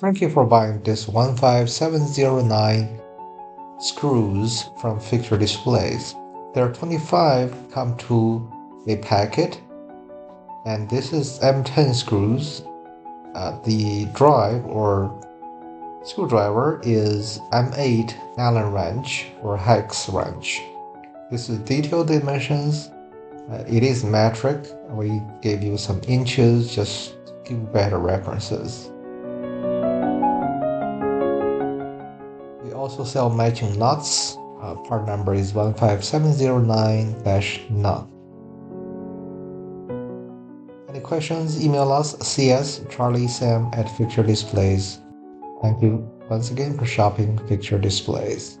Thank you for buying this 15709 screws from Fixture Displays. There are 25 come to a packet and this is M10 screws. Uh, the drive or screwdriver is M8 Allen wrench or hex wrench. This is detailed dimensions. Uh, it is metric. We gave you some inches just to give better references. Also sell matching nuts. Uh, part number is 15709-nut. Any questions, email us cs charlie sam at fixture displays. Thank you once again for shopping Fixture Displays.